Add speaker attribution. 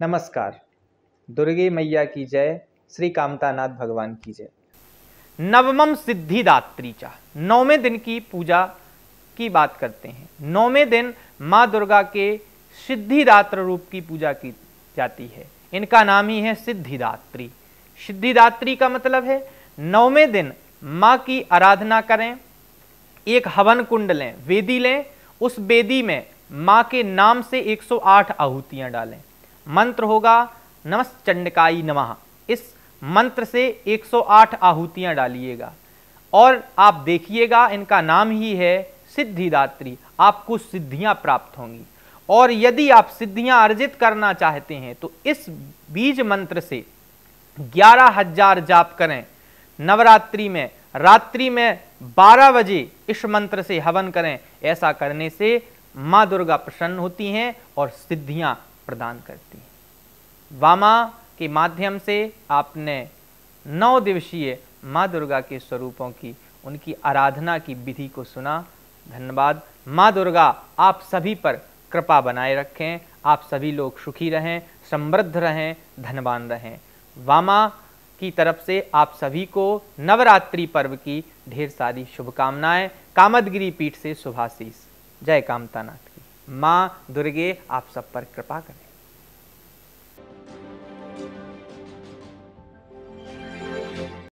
Speaker 1: नमस्कार। दुर्गे मैया की जय, श्री कामतानाथ भगवान की जय।
Speaker 2: नवमम सिद्धिदात्री चा, नौवें दिन की पूजा की बात करते हैं। नौवें दिन माँ दुर्गा के सिद्धिदात्र रूप की पूजा की जाती है। इनका नाम ही है सिद्धिदात्री। सिद्धिदात्री का मतलब है, नौवें दिन माँ की आराधना करें, एक हवन कुंड लें, वेदी लें, उस वेदी में माँ के नाम से 108 आहुतियाँ डालें। मंत्र होगा नमस् चंडकाई नमः। इस मंत्र से 108 आहुतियाँ डालिएगा। और आप देखिएगा, इनका नाम ही है सिद्धिदात्री। आपको सिद्धियाँ प्राप्त होंगी। और यदि आप सिद्धियाँ अर्जित करना चाहते हैं तो इस बीज मंत्र से ग्यारह हज़ार जाप करें। नवरात्रि में, रात्रि में 12 बजे इस मंत्र से हवन करें। ऐसा करने से माँ दुर्गा प्रसन्न होती हैं और सिद्धियाँ प्रदान करती हैं। वामा के माध्यम से आपने नौ दिवसीय माँ दुर्गा के स्वरूपों की, उनकी आराधना की विधि को सुना। धन्यवाद। माँ दुर्गा, आप सभी पर कृपा बनाए रखें। आप सभी लोग सुखी रहें, समृद्ध रहें, धनवान रहें। वामा की तरफ़ से आप सभी को नवरात्रि पर्व की ढेर सारी शुभकामनाएँ। कामदगिरी पीठ से शुभाशीष। जय कामतानाथ की। माँ दुर्गे आप सब पर कृपा करें।